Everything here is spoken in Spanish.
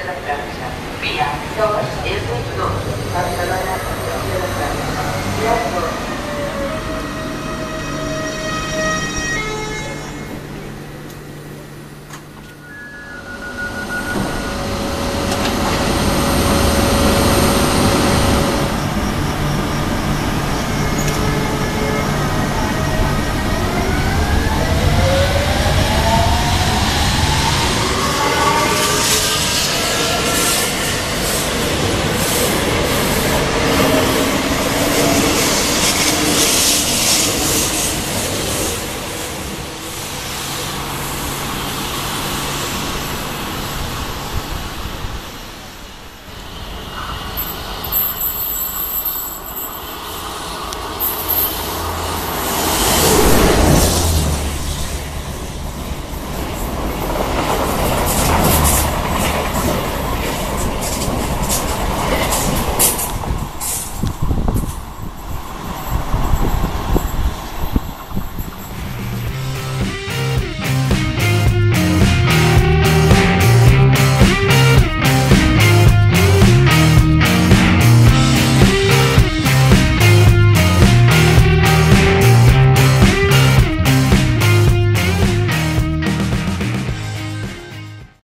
de la. Vía 2 es 2.